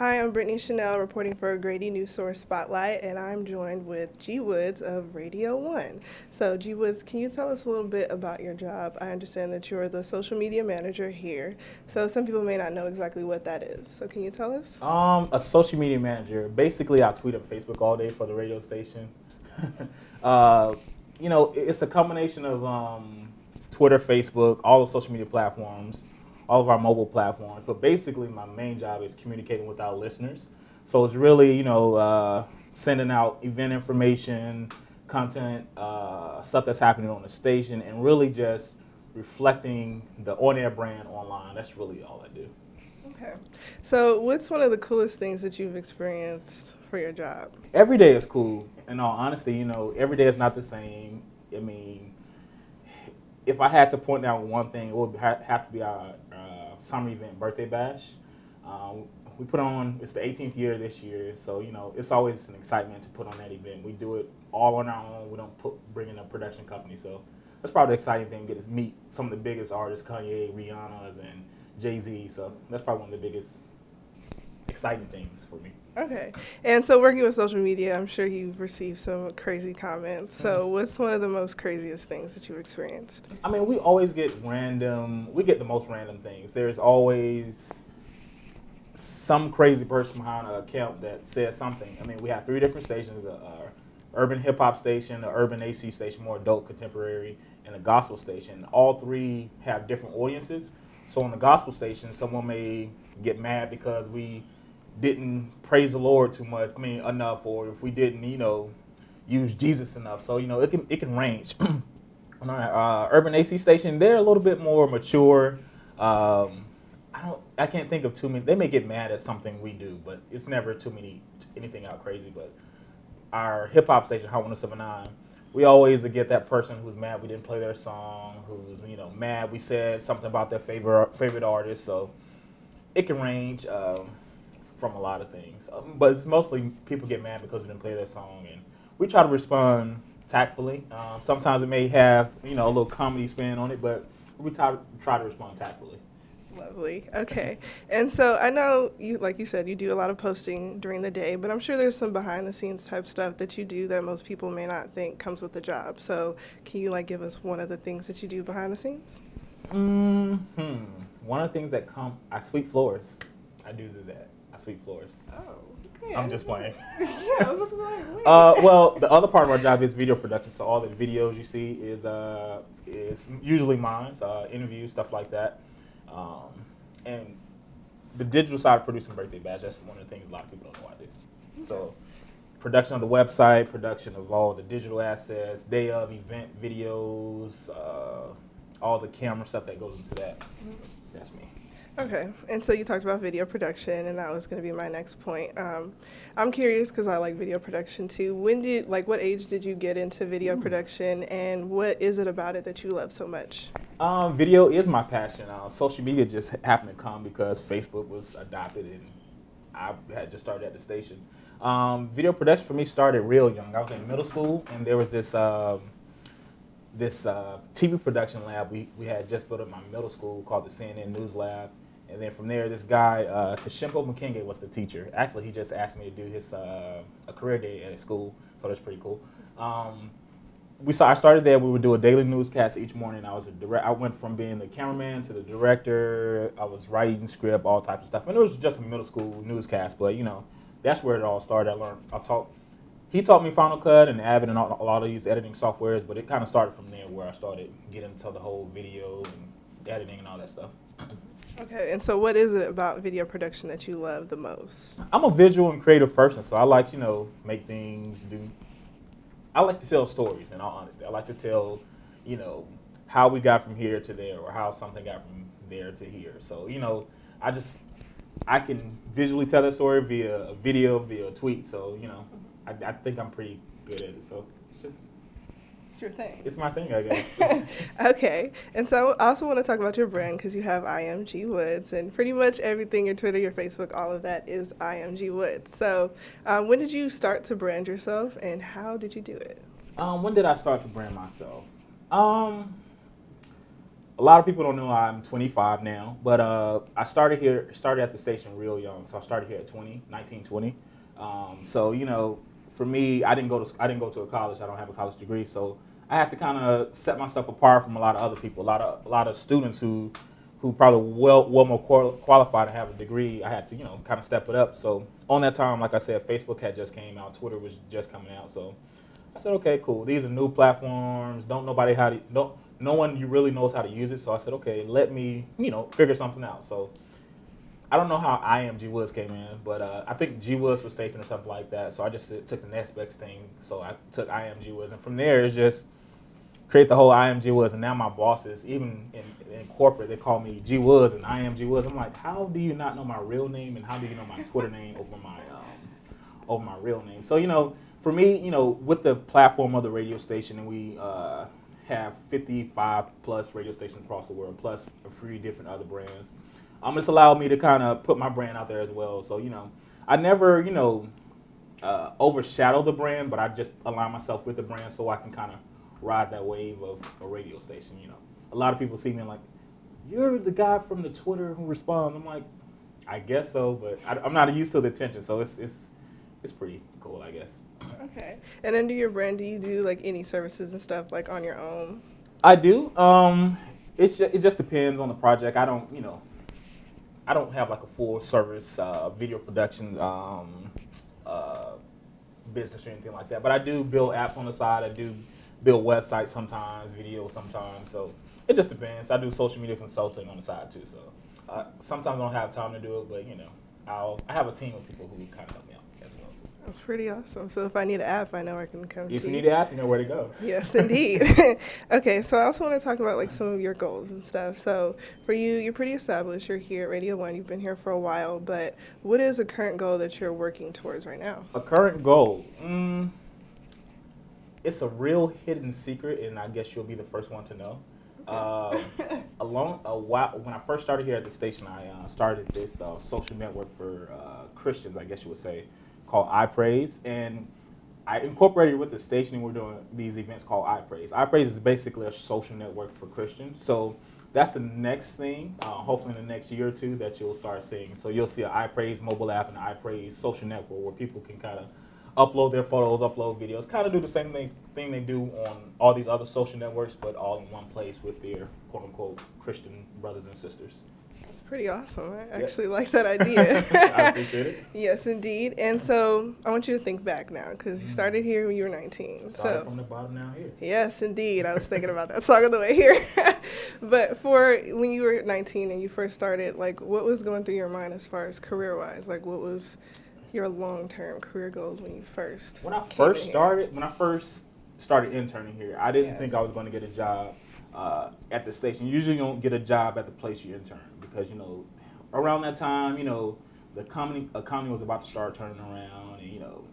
Hi, I'm Brittany Chenelle reporting for Grady News Source Spotlight, and I'm joined with G Woods of Radio One. So, G Woods, can you tell us a little bit about your job? I understand that you're the social media manager here. So, some people may not know exactly what that is. So, can you tell us? Um, a social media manager. Basically, I tweet on Facebook all day for the radio station. uh, you know, it's a combination of um, Twitter, Facebook, all the social media platforms all of our mobile platforms. But basically, my main job is communicating with our listeners. So it's really, you know, uh, sending out event information, content, uh, stuff that's happening on the station, and really just reflecting the on-air brand online. That's really all I do. Okay. So, what's one of the coolest things that you've experienced for your job? Every day is cool. In all honesty, you know, every day is not the same. I mean, if I had to point out one thing, it would have to be our summer event, birthday bash. Um, we put on, it's the 18th year this year, so you know, it's always an excitement to put on that event. We do it all on our own. We don't put, bring in a production company, so that's probably the exciting thing. Get to meet some of the biggest artists, Kanye, Rihanna's, and Jay Z. So that's probably one of the biggest exciting things for me. Okay. And so working with social media, I'm sure you've received some crazy comments. So mm-hmm. what's one of the most craziest things that you've experienced? I mean, we always get random, we get the most random things. There's always some crazy person behind an account that says something. I mean, we have three different stations, a, a urban hip hop station, an urban AC station, more adult contemporary, and a gospel station. All three have different audiences. So on the gospel station, someone may get mad because we didn't praise the Lord too much. I mean, enough, or if we didn't, you know, use Jesus enough. So you know, it can it can range. On our uh, urban AC station, they're a little bit more mature. Um, I don't, I can't think of too many. They may get mad at something we do, but it's never too many anything out crazy. But our hip hop station, Hot 107.9, we always get that person who's mad we didn't play their song, who's you know mad we said something about their favorite favorite artist. So it can range. Um, from a lot of things. Um, but it's mostly people get mad because we didn't play their song, and we try to respond tactfully. Um, sometimes it may have you know a little comedy spin on it, but we try, try to respond tactfully. Lovely. Okay. And so I know you, like you said, you do a lot of posting during the day, but I'm sure there's some behind the scenes type stuff that you do that most people may not think comes with the job. So can you like give us one of the things that you do behind the scenes? Hmm. One of the things that come, I sweep floors. I do do that sweep floors. Oh, okay. I'm just playing. yeah, I was uh, well, the other part of our job is video production. So all the videos you see is uh, is usually mine, uh, interviews, stuff like that. Um, and the digital side of producing Birthday Bash, that's one of the things a lot of people don't know I do. Okay. So production of the website, production of all the digital assets, day of event videos, uh, all the camera stuff that goes into that. Mm-hmm. That's me. Okay, and so you talked about video production, and that was going to be my next point. Um, I'm curious because I like video production too. When did, like, what age did you get into video mm. production, and what is it about it that you love so much? Um, video is my passion. Uh, social media just happened to come because Facebook was adopted, and I had just started at the station. Um, video production for me started real young. I was in middle school, and there was this. Um, this uh, TV production lab we, we had just built at my middle school called the CNN News Lab and then from there, this guy, uh, Tashimpo Mukenge, was the teacher. Actually, he just asked me to do his uh, a career day at his school, so that's pretty cool. Um, we saw, I started there. We would do a daily newscast each morning. I was a direct. I went from being the cameraman to the director. I was writing script, all types of stuff. And it was just a middle school newscast, but you know, that's where it all started. I learned. I taught. He taught me Final Cut and Avid and all, a lot of these editing softwares, but it kind of started from there, where I started getting into the whole video and editing and all that stuff. Okay, and so what is it about video production that you love the most? I'm a visual and creative person, so I like, you know, make things, do. I like to tell stories, in all honesty. I like to tell, you know, how we got from here to there or how something got from there to here. So, you know, I just, I can visually tell a story via a video, via a tweet. So, you know, I, I think I'm pretty good at it. So it's just your thing. It's my thing, I guess. okay. And so I also want to talk about your brand because you have IMG Woods, and pretty much everything your Twitter, your Facebook, all of that is IMG Woods. So um, when did you start to brand yourself, and how did you do it? Um, when did I start to brand myself? Um, a lot of people don't know I'm 25 now, but uh, I started here, started at the station real young. So I started here at 20, 19, 20. Um, so you know, for me, I didn't go to I didn't go to a college. I don't have a college degree, so I had to kind of set myself apart from a lot of other people. A lot of a lot of students who who probably well well more qualified to have a degree. I had to you know kind of step it up. So on that time, like I said, Facebook had just came out, Twitter was just coming out. So I said, okay, cool. These are new platforms. Don't nobody how to don't no one you really knows how to use it. So I said, okay, let me you know figure something out. So I don't know how IMG Woods came in, but uh, I think G Woods was taken or something like that. So I just took the next best thing. So I took IMG Woods, and from there it's just create the whole IMG Woods. And now my bosses, even in, in corporate, they call me G Woods and I am G Woods. I'm like, how do you not know my real name and how do you know my Twitter name over my um, over my real name? So you know, for me, you know, with the platform of the radio station, and we. Uh, have 55 plus radio stations across the world, plus a few different other brands um, it's allowed me to kind of put my brand out there as well. So you know, I never you know uh, overshadow the brand, but I just align myself with the brand so I can kind of ride that wave of a radio station. You know, a lot of people see me and like, you're the guy from the Twitter who responds. I'm like, I guess so, but I, am not used to the attention, so it's it's it's pretty cool, I guess. Okay, and under your brand, do you do like any services and stuff like on your own? I do. Um, it's it just depends on the project. I don't, you know, I don't have like a full service uh, video production um, uh, business or anything like that, but I do build apps on the side. I do build websites sometimes, video sometimes. So it just depends. I do social media consulting on the side too. So uh, sometimes I don't have time to do it, but you know, I'll I have a team of people who kind of help me out. As well too. That's pretty awesome. So if I need an app, I know I can come. If you need an app, you know where to go. Yes, indeed. okay, so I also want to talk about like some of your goals and stuff. So for you, you're pretty established. You're here at Radio One. You've been here for a while. But what is a current goal that you're working towards right now? A current goal. Mm, it's a real hidden secret, and I guess you'll be the first one to know. Uh, along a while when I first started here at the station, I uh, started this uh, social network for uh, Christians, I guess you would say called I Praise, and I incorporated with the station. And We're doing these events called I Praise. I Praise is basically a social network for Christians. So that's the next thing, uh, hopefully in the next year or two, that you'll start seeing. So you'll see an I Praise mobile app and an I Praise social network where people can kind of upload their photos, upload videos, kind of do the same thing, thing they do on all these other social networks, but all in one place with their quote unquote Christian brothers and sisters That's pretty awesome. I actually like that idea. I appreciate it. Yes, indeed. And so I want you to think back now because you mm. started here when you were 19. Started so from the bottom now here. Yes, indeed. I was thinking about that song on the way here. but for when you were 19 and you first started, like what was going through your mind as far as career-wise? Like what was your long-term career goals when you first? When I first started, when I first started interning here, I didn't yeah. think I was going to get a job uh, at the station. Usually, you don't get a job at the place you intern because you know around that time, you know, the economy economy was about to start turning around, and you know,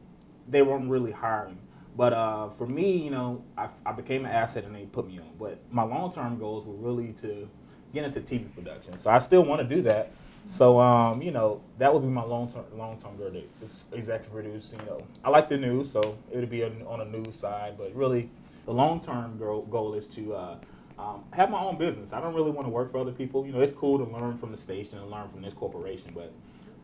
they weren't really hiring. But uh, for me, you know, I, I, became an asset and they put me on. But my long term goals were really to get into TV production. So I still want to do that. So um, you know, that would be my long term long term goal. Is executive produce. You know, I like the news, so it would be on a news side. But really, the long term goal, goal is to uh, um, have my own business. I don't really want to work for other people. You know, it's cool to learn from the station and learn from this corporation, but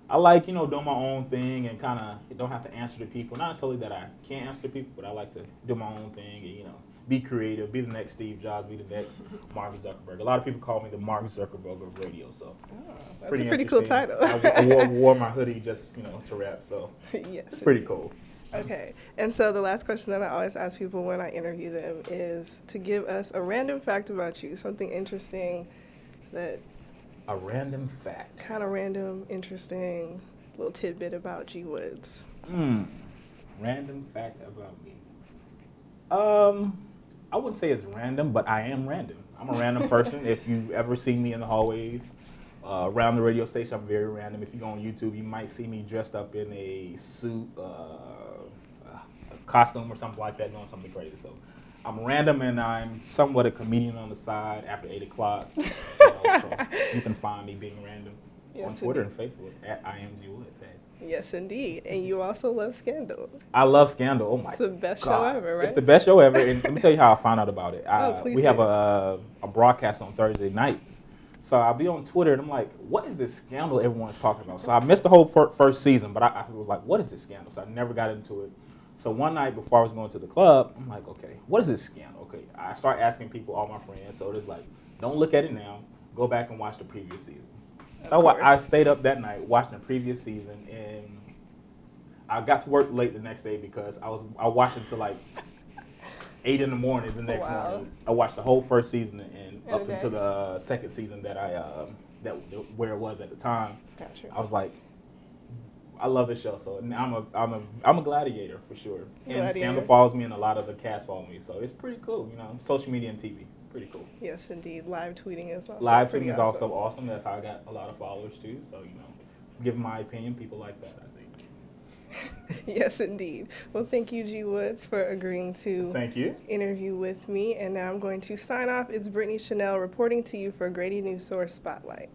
I like, you know, doing my own thing and kind of don't have to answer to people. Not necessarily that I can't answer to people, but I like to do my own thing and, you know, be creative, be the next Steve Jobs, be the next Mark Zuckerberg. A lot of people call me the Mark Zuckerberg of radio, so oh, that's pretty a pretty cool title. I, wore, wore, my hoodie just, you know, to rap, so yes, pretty cool. Okay. And so the last question that I always ask people when I interview them is to give us a random fact about you, something interesting that. A random fact. Kind of random, interesting little tidbit about G Woods. Hmm. Random fact about me. Um, I wouldn't say it's random, but I am random. I'm a random person. if you ever see me in the hallways, uh, around the radio station, I'm very random. If you go on YouTube, you might see me dressed up in a suit, uh, costume or something like that, doing something crazy. So I'm random and I'm somewhat a comedian on the side after eight o'clock. You, know, so you can find me being random. Yes, on Twitter and Facebook at IMG Woods. Yes, indeed. And you also love Scandal. I love Scandal. Oh my It's the best show ever, right? It's the best show ever. And let me tell you how I found out about it. Oh, Uh, please we have a, a broadcast on Thursday nights. So I'll be on Twitter and I'm like, what is this scandal everyone's talking about? So I missed the whole fir- first season, but I, I was like, what is this scandal? So I never got into it. So one night before I was going to the club, I'm like, okay, what is this scandal? Okay, I start asking people, all my friends. So it's like, don't look at it now. Go back and watch the previous season. So I. I stayed up that night watching the previous season, and I got to work late the next day because I was I watched until like eight in the morning the next Wow. morning. I watched the whole first season and a up until the second season that I um, that where it was at the time. Gotcha. I was like, I love this show, so and I'm a I'm a I'm a gladiator for sure. And Gladiator. Scandal follows me, and a lot of the cast follow me, so it's pretty cool. You know, social media and TV, pretty cool. Yes, indeed. Live tweeting is also Live tweeting is awesome. also awesome. That's how I got a lot of followers too. So you know, give my opinion, people like that. I think. yes, indeed. Well, thank you, G Woods, for agreeing to Thank you. interview with me. And now I'm going to sign off. It's Brittany Chenelle reporting to you for Grady News Source Spotlight.